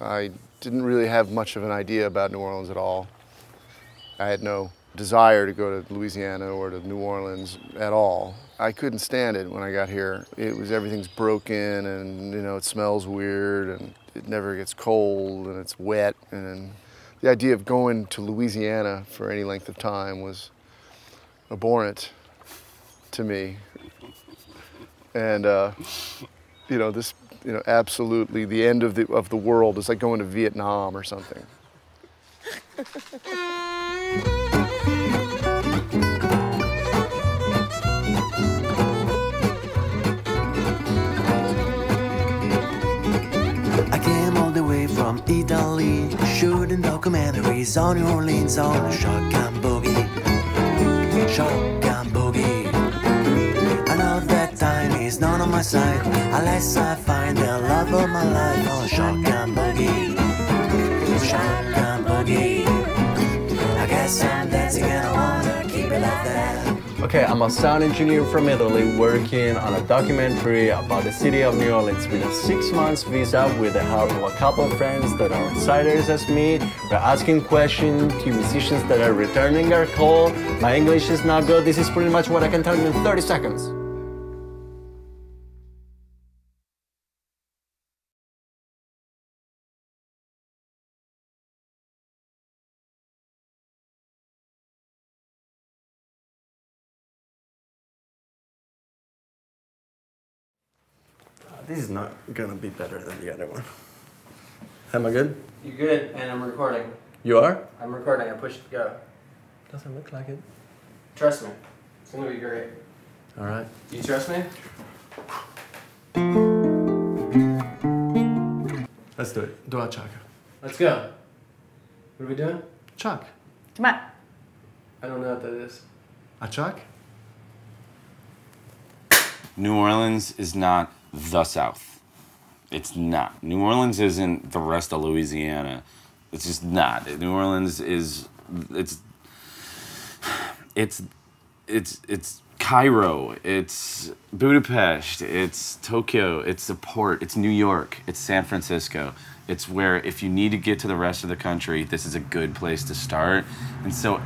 I didn't really have much of an idea about New Orleans at all. I had no desire to go to Louisiana or to New Orleans at all. I couldn't stand it when I got here. It was everything's broken and you know it smells weird and it never gets cold and it's wet and the idea of going to Louisiana for any length of time was abhorrent to me. And uh, you know this you know absolutely the end of the of the world is like going to Vietnam or something. I came all the way from Italy, shooting documentaries on New Orleans on a shotgun boogie. My side, unless I find the love of my life a shotgun boogie. Shotgun boogie. I guess I'm dancing and I wanna keep it like that. Okay, I'm a sound engineer from Italy working on a documentary about the city of New Orleans with a six months visa with the help of a couple of friends that are outsiders as me. We're asking questions to musicians that are returning our call. My English is not good. This is pretty much what I can tell you in 30 seconds. This is not gonna be better than the other one. Am I good? You're good, and I'm recording. You are? I'm recording. I pushed go. Doesn't look like it. Trust me. It's gonna be great. All right. You trust me? Let's do it. Do a chuck. Let's go. What are we doing? Chuck. Come on. I don't know what that is. A chuck? New Orleans is not the South. It's not. New Orleans isn't the rest of Louisiana. It's just not. New Orleans is it's it's it's it's Cairo, it's Budapest, it's Tokyo, it's a port, it's New York, it's San Francisco. It's where if you need to get to the rest of the country, this is a good place to start. And so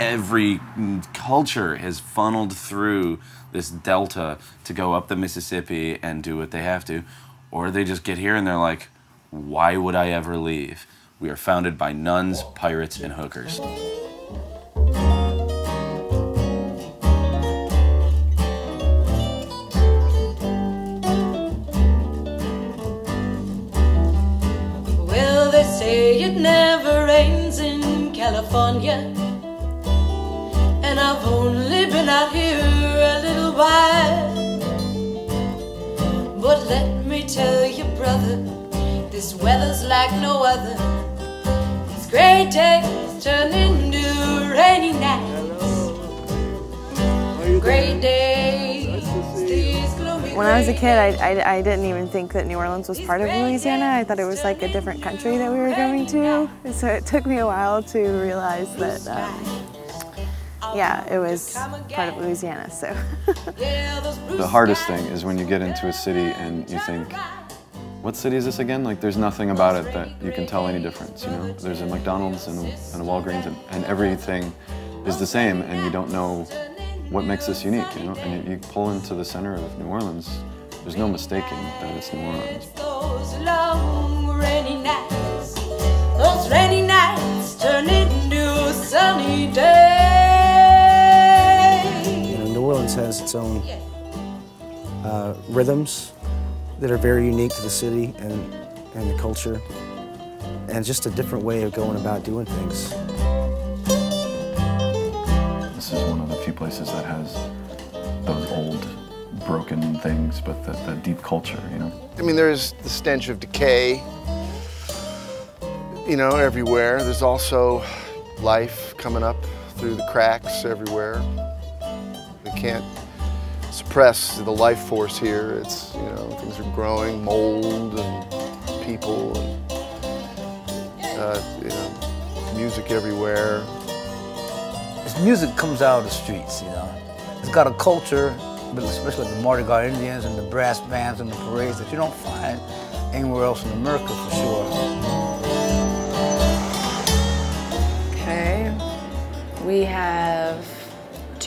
every mm, culture has funneled through this delta to go up the Mississippi and do what they have to. Or they just get here and they're like, why would I ever leave? We are founded by nuns, pirates, and hookers. Well, they say it never rains in California. I've only been out here a little while. But let me tell you, brother, this weather's like no other. These gray days turn into rainy nights. Gray days, When I was a kid, I, I, I didn't even think that New Orleans was part of Louisiana. I thought it was like a different country that we were going to. So it took me a while to realize that, um, yeah, it was part of Louisiana. So. The hardest thing is when you get into a city and you think, what city is this again? Like, there's nothing about it that you can tell any difference, you know? There's a McDonald's and a, and a Walgreens, and, and everything is the same, and you don't know what makes this unique, you know? And you, you pull into the center of New Orleans, there's no mistaking that it's New Orleans. Those long rainy nights, those rainy nights turn into sunny days. Rhythms that are very unique to the city and, and the culture, and just a different way of going about doing things. This is one of the few places that has those old, broken things, but the, the deep culture, you know? I mean, there's the stench of decay, you know, everywhere. There's also life coming up through the cracks everywhere. We can't suppress the life force here. It's, you know, things are growing, mold and people and, uh, you know, music everywhere. Its music comes out of the streets, you know. It's got a culture but especially the Mardi Gras Indians and the brass bands and the parades that you don't find anywhere else in America for sure. Okay, we have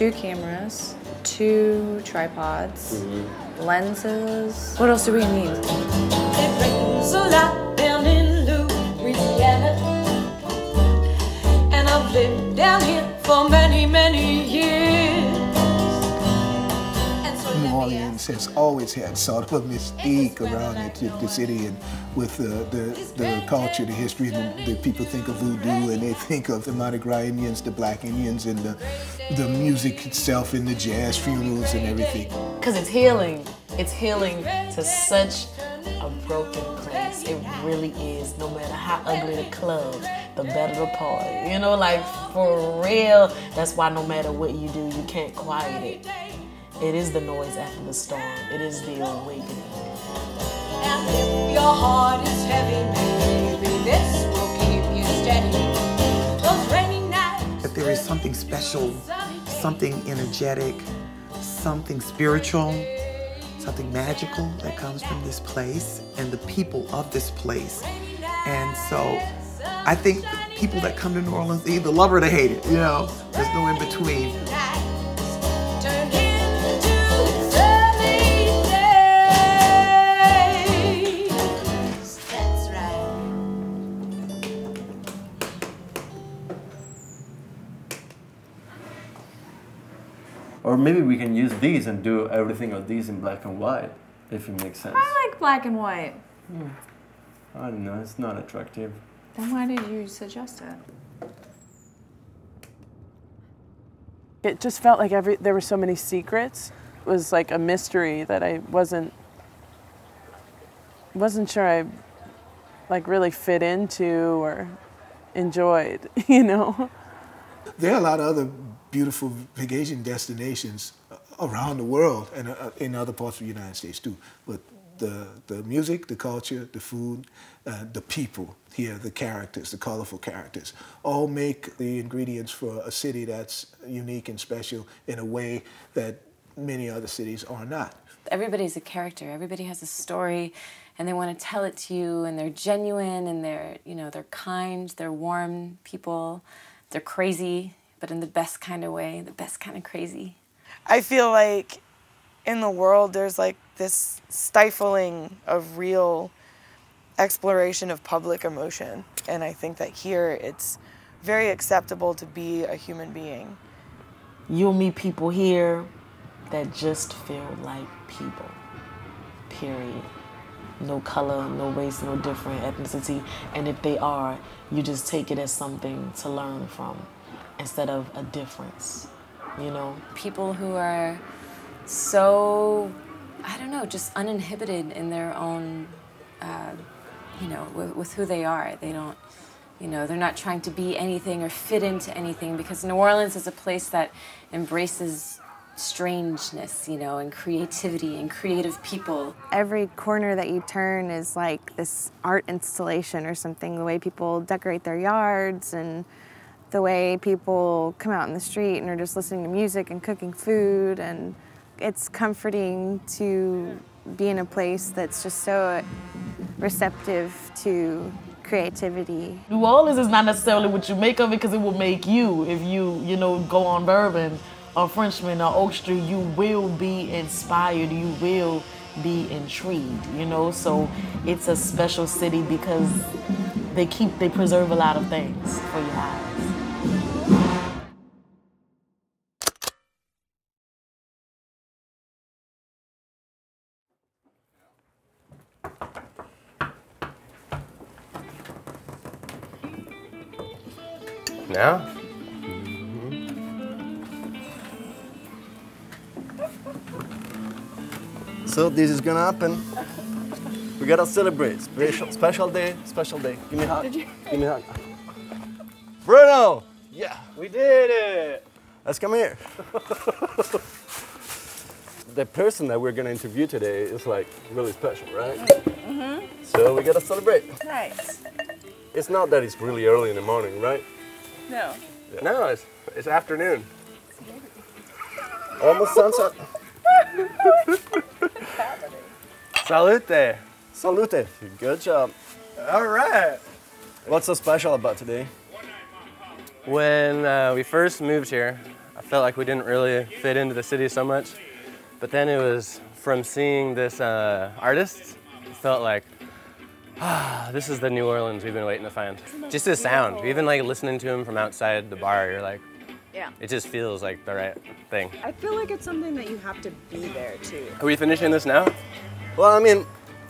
two cameras, two tripods, mm-hmm. lenses. What else do we need? It rains a lot down in Louisiana. And I've lived down here for many, many years. Orleans has always had sort of a mystique around it, the, city, and with the, the, the culture, the history, the, the people think of voodoo and they think of the Mardi Gras Indians, the black Indians, and the, the music itself and the jazz funerals and everything. Because it's healing. It's healing to such a broken place. It really is. No matter how ugly the club, the better the party. You know, like for real. That's why no matter what you do, you can't quiet it. It is the noise after the storm. It is the awakening. And if your heart is heavy, maybe this will keep you steady. Those rainy nights. that there is something special, something energetic, something spiritual, something magical that comes from this place and the people of this place. And so I think people that come to New Orleans they either love it or they hate it, you know, there's no in between. Maybe we can use these and do everything of these in black and white, if it makes sense. I like black and white. Hmm. I don't know, it's not attractive. Then why did you suggest it? It just felt like every there were so many secrets. It was like a mystery that I wasn't wasn't sure I like really fit into or enjoyed, you know. There are a lot of other beautiful vacation destinations around the world and uh, in other parts of the United States too. But the, the music, the culture, the food, uh, the people here, the characters, the colorful characters, all make the ingredients for a city that's unique and special in a way that many other cities are not. everybody's a character everybody has a story and they want to tell it to you and they're genuine and they're you know they're kind they're warm people they're crazy but in the best kind of way the best kind of crazy I feel like in the world there's like this stifling of real exploration of public emotion. And I think that here it's very acceptable to be a human being. You'll meet people here that just feel like people. Period. No color, no race, no different ethnicity. And if they are, you just take it as something to learn from instead of a difference. You know? people who are so i don't know just uninhibited in their own uh, you know with, with who they are they don't you know they're not trying to be anything or fit into anything because new orleans is a place that embraces strangeness you know and creativity and creative people Every corner that you turn is like this art installation or something. The way people decorate their yards and the way people come out in the street and are just listening to music and cooking food. And it's comforting to be in a place that's just so receptive to creativity. New Orleans is not necessarily what you make of it because it will make you. If you, you know, go on Bourbon or Frenchmen or Oak Street, you will be inspired. You will be intrigued, you know? So it's a special city because they keep, they preserve a lot of things for your Now? So this is gonna happen. We gotta celebrate. Special, special day, special day. Give me a hug. Give me a hug. Bruno! Yeah. We did it! Let's come here. the person that we're gonna interview today is like really special, right? Mm-hmm. So we gotta celebrate. Nice. It's not that it's really early in the morning, right? No. No, it's, it's afternoon. Almost sunset. Salute. Salute. Good job. All right. What's so special about today? When uh, we first moved here, I felt like we didn't really fit into the city so much. But then it was from seeing this uh, artist, it felt like, ah, this is the New Orleans we've been waiting to find. Just his sound, even like listening to him from outside the bar, you're like, Yeah. it just feels like the right thing. I feel like it's something that you have to be there too. Are we finishing this now? Well, I mean,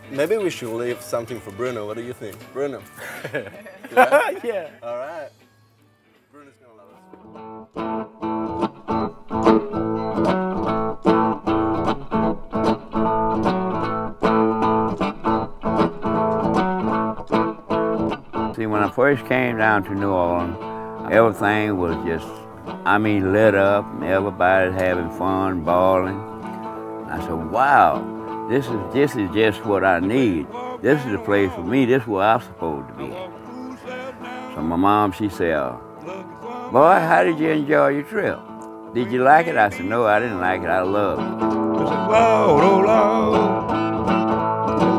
maybe we should leave something for Bruno. What do you think? Bruno. yeah. All right. See, when I first came down to New Orleans, everything was just, I mean, lit up, everybody's having fun, balling. I said, wow, this is, this is just what I need. This is the place for me. This is where I'm supposed to be. So my mom, she said, boy, how did you enjoy your trip? Did you like it? I said, no, I didn't like it. I loved it. Oh Lord,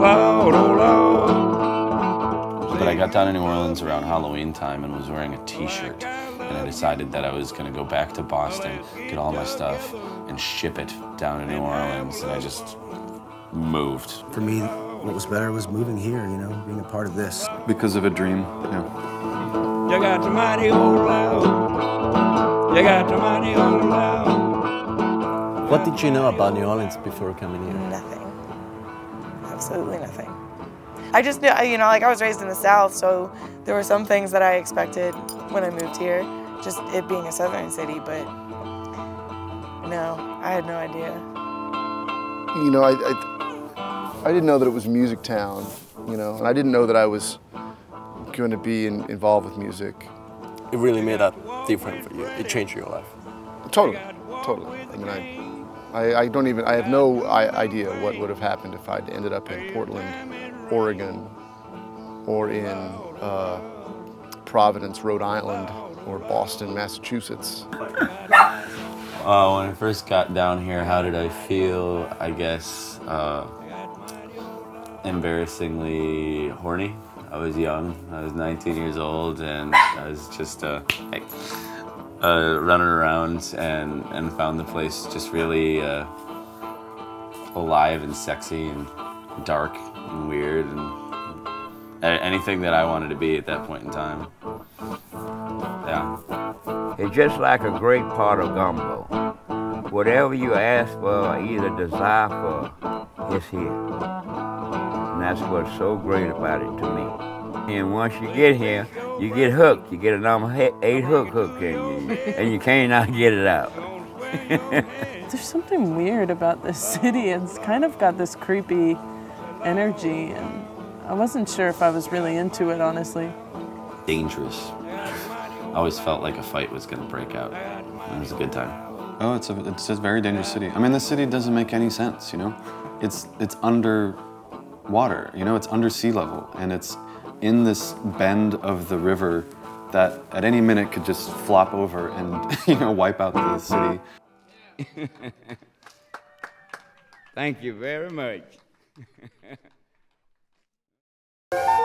Lord, oh Lord. But I got down to New Orleans around Halloween time and was wearing a t-shirt. And I decided that I was gonna go back to Boston, get all my stuff, and ship it down to New Orleans. And I just moved. For me, what was better was moving here, you know, being a part of this. Because of a dream, yeah. You got the mighty old Lord. You got the mighty old Lord. What did you know about New Orleans before coming here? Nothing. Absolutely nothing. I just knew, you know, like I was raised in the South, so there were some things that I expected when I moved here, just it being a southern city, but no, I had no idea. You know, I, I, I didn't know that it was Music Town, you know, and I didn't know that I was going to be in, involved with music. It really made that different for you. It changed your life. Totally, totally. I mean, I, I, I don't even, I have no idea what would have happened if I'd ended up in Portland, Oregon, or in uh, Providence, Rhode Island, or Boston, Massachusetts. Uh, when I first got down here, how did I feel? I guess uh, embarrassingly horny. I was young. I was 19 years old, and I was just uh, uh, running around and, and found the place just really uh, alive and sexy and dark and weird and anything that I wanted to be at that point in time. Yeah. It's just like a great pot of gumbo. Whatever you ask for, or either desire for, it's here. And that's what's so great about it to me. And once you get here, you get hooked. You get a number eight hook hook in you, and you can't not get it out. There's something weird about this city. It's kind of got this creepy energy, and I wasn't sure if I was really into it, honestly. Dangerous. I always felt like a fight was going to break out. It was a good time. Oh, it's a, it's a very dangerous city. I mean, the city doesn't make any sense, you know? It's, it's under water, you know? It's under sea level, and it's in this bend of the river that at any minute could just flop over and, you know, wipe out the city. Thank you very much you